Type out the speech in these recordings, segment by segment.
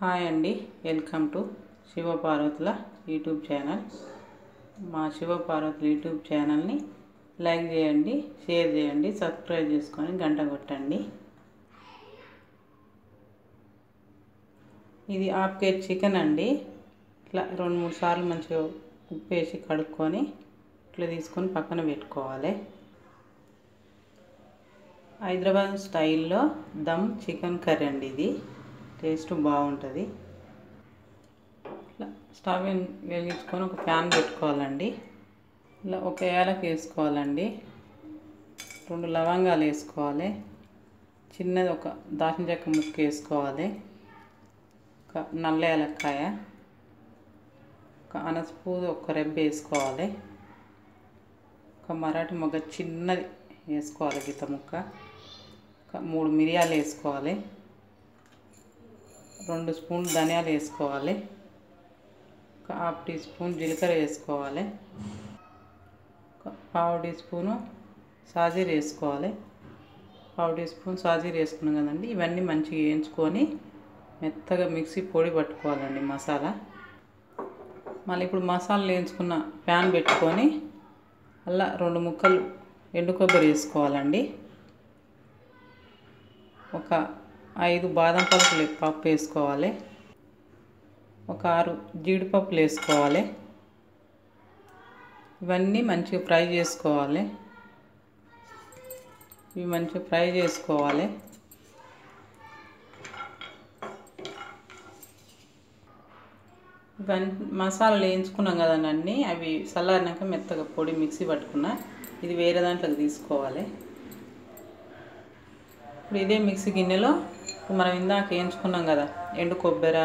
Hi అండి. Welcome to శివపార్వతుల YouTube channel. మా శివపార్వతుల యూట్యూబ్ ఛానల్ని లైక్ చేయండి షేర్ చేయండి సబ్స్క్రైబ్ చేసుకొని గంట కొట్టండి. ఇది హాఫ్ కేజీ చికెన్ అండి. ఇట్లా రెండు మూడు సార్లు మంచిగా ఉప్పు వేసి కడుక్కొని ఇట్లా తీసుకొని పక్కన పెట్టుకోవాలి. హైదరాబాద్ స్టైల్లో దమ్ చికెన్ కర్రీ అండి ఇది. టేస్ట్ బాగుంటుంది. ఇట్లా స్టవ్ వెలిగించుకొని ఒక ప్యాన్ పెట్టుకోవాలండి. ఇలా ఒక ఏలకి వేసుకోవాలండి. రెండు లవంగాలు వేసుకోవాలి. చిన్నది ఒక దాచిన చెక్క ముక్క వేసుకోవాలి. ఒక నల్ల ఏలక్కాయ ఒక అనసపూ ఒక రెబ్బ వేసుకోవాలి. ఒక మరాఠీ మొగ్గ చిన్నది వేసుకోవాలి గీత ముక్క. ఒక మూడు మిరియాలు వేసుకోవాలి. రెండు స్పూన్లు ధనియాలు వేసుకోవాలి. ఒక హాఫ్ టీ స్పూన్ జీలకర్ర వేసుకోవాలి. ఒక పావు టీ స్పూను సాజీర వేసుకోవాలి. పావు టీ స్పూన్ సాజీర వేసుకున్నాం కదండి. ఇవన్నీ మంచిగా వేయించుకొని మెత్తగా మిక్సీ పొడి పట్టుకోవాలండి మసాలా. మళ్ళీ ఇప్పుడు మసాలా వేయించుకున్న ప్యాన్ పెట్టుకొని అలా రెండు ముక్కలు ఎండు కొబ్బరి వేసుకోవాలండి. ఒక ఐదు బాదం పప్పులు పప్పు వేసుకోవాలి. ఒక ఆరు జీడిపప్పులు వేసుకోవాలి. ఇవన్నీ మంచిగా ఫ్రై చేసుకోవాలి. ఇవి మంచిగా ఫ్రై చేసుకోవాలి. ఇవన్నీ మసాలాలు వేయించుకున్నాం కదండి అన్నీ. అవి చల్లారినాక మెత్తగా పొడి మిక్సీ పట్టుకున్నా ఇది వేరే దాంట్లోకి తీసుకోవాలి. ఇప్పుడు ఇదే మిక్సీ గిన్నెలో మనం ఇందాక వేయించుకున్నాం కదా ఎండు కొబ్బరి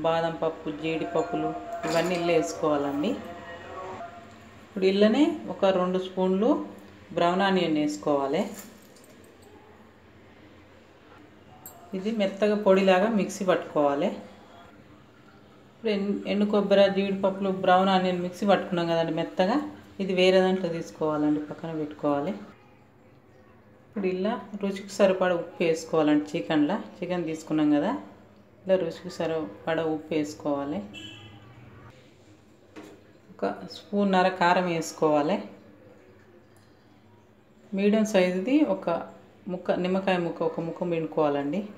బాదం పప్పు జీడిపప్పులు ఇవన్నీ ఇల్లు వేసుకోవాలండి. ఇప్పుడు ఇళ్ళనే ఒక రెండు స్పూన్లు బ్రౌన్ ఆనియన్ వేసుకోవాలి. ఇది మెత్తగా పొడిలాగా మిక్సీ పట్టుకోవాలి. ఇప్పుడు ఎండు కొబ్బరి జీడిపప్పులు బ్రౌన్ ఆనియన్ మిక్సీ పట్టుకున్నాం కదండి మెత్తగా. ఇది వేరే దాంట్లో తీసుకోవాలండి పక్కన పెట్టుకోవాలి. ఇప్పుడు ఇలా రుచికి సరిపడ ఉప్పు వేసుకోవాలండి చికెన్లో. చికెన్ తీసుకున్నాం కదా ఇలా రుచికి సరిపడ ఉప్పు వేసుకోవాలి. ఒక స్పూన్నర కారం వేసుకోవాలి. మీడియం సైజుది ఒక ముక్క నిమ్మకాయ ముక్క ఒక ముక్క పిండుకోవాలండి.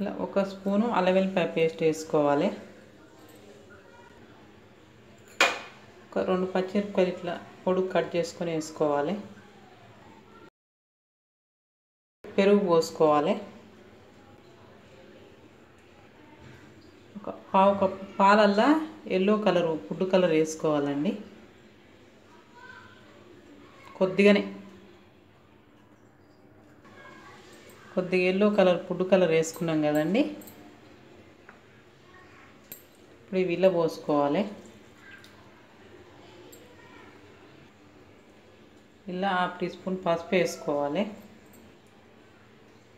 ఇలా ఒక స్పూను అల్లవెల్లిపాయ పేస్ట్ వేసుకోవాలి. ఒక రెండు పచ్చిమిరపకాయలు ఇట్లా పొడుగు కట్ చేసుకొని వేసుకోవాలి. పెరుగు పోసుకోవాలి. ఒక పావు కప్పు పాలల్లా ఎల్లో కలర్ ఫుడ్ కలర్ వేసుకోవాలండి. కొద్దిగానే కొద్దిగా ఎల్లో కలర్ ఫుడ్ కలర్ వేసుకున్నాం కదండి. ఇప్పుడు ఇవి ఇలా పోసుకోవాలి. ఇలా హాఫ్ టీ స్పూన్ పసుపు వేసుకోవాలి.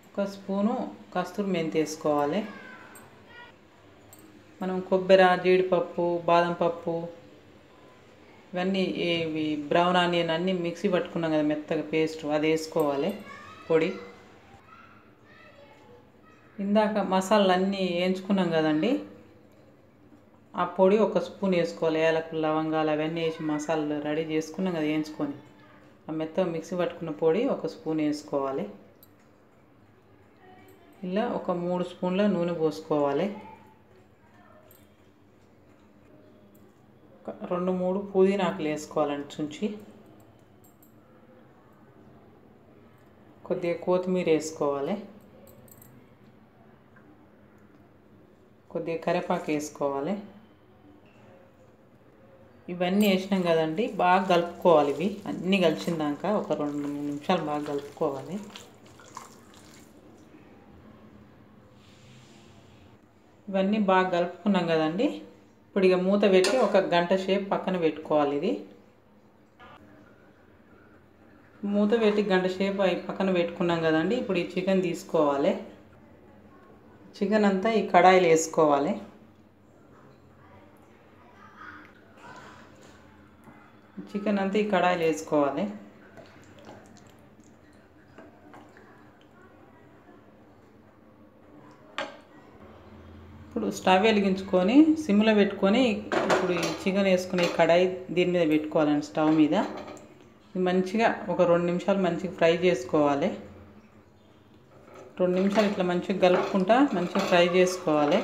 ఒక స్పూను కస్తూరి మెంతి వేసుకోవాలి. మనం కొబ్బరి జీడిపప్పు బాదం పప్పు ఇవన్నీ ఇవి బ్రౌన్ ఆనియన్ అన్నీ మిక్సీ పట్టుకున్నాం కదా మెత్తగా పేస్ట్ అది వేసుకోవాలి పొడి. ఇందాక మసాలాలు అన్నీ వేయించుకున్నాం కదండి. ఆ పొడి ఒక స్పూన్ వేసుకోవాలి. ఏలకులు లవంగాలు అవన్నీ వేసి మసాలాలు రెడీ చేసుకున్నాం కదా వేయించుకొని. ఆ మెత్తగా మిక్సీ పట్టుకున్న పొడి ఒక స్పూన్ వేసుకోవాలి. ఇలా ఒక మూడు స్పూన్ల నూనె పోసుకోవాలి. రెండు మూడు పుదీనాకులు వేసుకోవాలండి చుంచి. కొద్దిగా కొత్తిమీర వేసుకోవాలి. కొద్దిగా కరివేపాకు వేసుకోవాలి. ఇవన్నీ వేసినాం కదండి బాగా కలుపుకోవాలి ఇవి. అన్నీ కలిసిందాక ఒక రెండు మూడు నిమిషాలు బాగా కలుపుకోవాలి. ఇవన్నీ బాగా కలుపుకున్నాం కదండి. ఇప్పుడు ఇక మూత పెట్టి ఒక గంట సేపు పక్కన పెట్టుకోవాలి ఇది. మూత పెట్టి గంట సేపు పక్కన పెట్టుకున్నాం కదండి. ఇప్పుడు ఈ చికెన్ తీసుకోవాలి. చికెన్ అంతా ఈ కడాయిలు వేసుకోవాలి. చికెన్ అంతా ఈ కడాయిలు వేసుకోవాలి. ఇప్పుడు స్టవ్ వెలిగించుకొని సిమ్లో పెట్టుకొని ఇప్పుడు ఈ చికెన్ వేసుకునే కడాయి దీని మీద పెట్టుకోవాలండి స్టవ్ మీద. మంచిగా ఒక రెండు నిమిషాలు మంచిగా ఫ్రై చేసుకోవాలి. రెండు నిమిషాలు ఇట్లా మంచిగా కలుపుకుంటా మంచిగా ఫ్రై చేసుకోవాలి.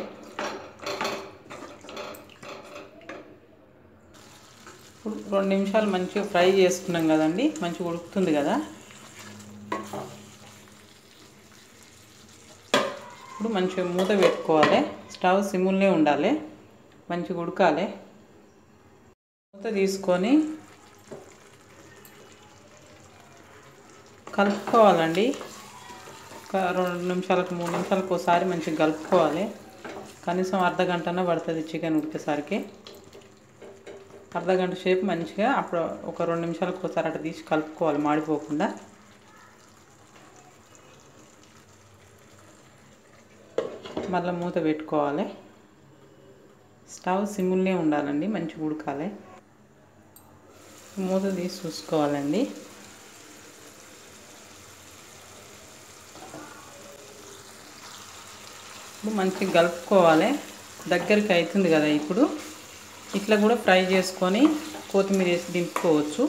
ఇప్పుడు రెండు నిమిషాలు మంచిగా ఫ్రై చేసుకున్నాం కదండి మంచిగా ఉడుకుతుంది కదా. ఇప్పుడు మంచిగా మూత పెట్టుకోవాలి స్టవ్ సిమ్ముల్నే ఉండాలి మంచిగా ఉడకాలి. మూత తీసుకొని కలుపుకోవాలండి. ఒక రెండు నిమిషాలకు మూడు నిమిషాలకు ఒకసారి మంచిగా కలుపుకోవాలి. కనీసం అర్ధ గంటన పడుతుంది చికెన్ ఉడికేసరికి. అర్ధ గంట సేపు మంచిగా అప్పుడు ఒక రెండు నిమిషాలకు ఒకసారి అట్లా తీసి కలుపుకోవాలి మాడిపోకుండా. మళ్ళీ మూత పెట్టుకోవాలి. స్టవ్ సిమ్ముల్నే ఉండాలండి మంచిగా ఉడకాలి. మూత తీసి చూసుకోవాలండి. ఇప్పుడు మంచిగా కలుపుకోవాలి. దగ్గరికి అవుతుంది కదా ఇప్పుడు. ఇట్లా కూడా ఫ్రై చేసుకొని కొత్తిమీర వేసి దింపుకోవచ్చు.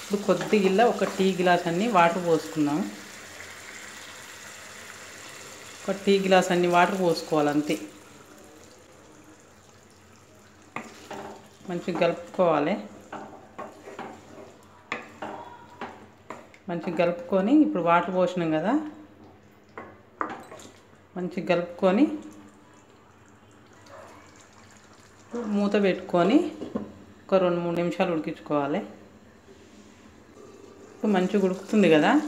ఇప్పుడు కొద్దిగా ఒక టీ గ్లాస్ అన్ని వాటర్ పోసుకుందాం. ఒక టీ గ్లాస్ అన్ని వాటర్ పోసుకోవాలి అంతే. మంచిగా కలుపుకోవాలి. మంచిగా కలుపుకొని ఇప్పుడు వాటర్ పోసినాం కదా. మంచిగా కలుపుకొని మూత పెట్టుకొని ఒక రెండు మూడు నిమిషాలు ఉడికించుకోవాలి. మంచిగా ఉడుకుతుంది కదా?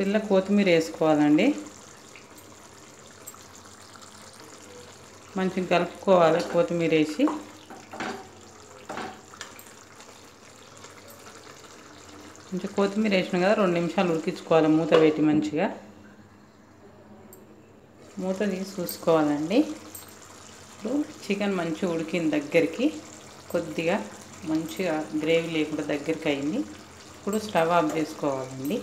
పిల్ల కొత్తిమీర వేసుకోవాలండి. మంచిగా కలుపుకోవాలి కొత్తిమీర వేసి. మంచిగా కొత్తిమీర వేసినాం కదా రెండు నిమిషాలు ఉడికించుకోవాలి మూత పెట్టి మంచిగా. మూత తీసి చూసుకోవాలండి. ఇప్పుడు చికెన్ మంచిగా ఉడికింది దగ్గరికి కొద్దిగా మంచిగా గ్రేవీ లేకుండా దగ్గరికి అయింది. ఇప్పుడు స్టవ్ ఆఫ్ చేసుకోవాలండి.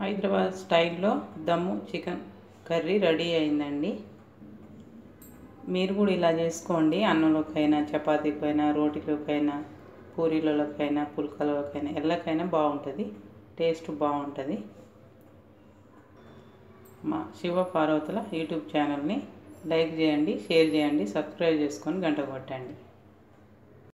హైదరాబాద్ స్టైల్లో దమ్ము చికెన్ కర్రీ రెడీ అయిందండి. మీరు కూడా ఇలా చేసుకోండి. అన్నంలోకైనా చపాతీకైనా రోటీలోకైనా పూరీలలోకైనా పుల్కలకైనా ఎల్లకైనా బాగుంటుంది. టేస్ట్ బాగుంటుంది. మా శివ పార్వతుల యూట్యూబ్ ఛానల్ని లైక్ చేయండి షేర్ చేయండి సబ్స్క్రైబ్ చేసుకొని గంట కొట్టండి.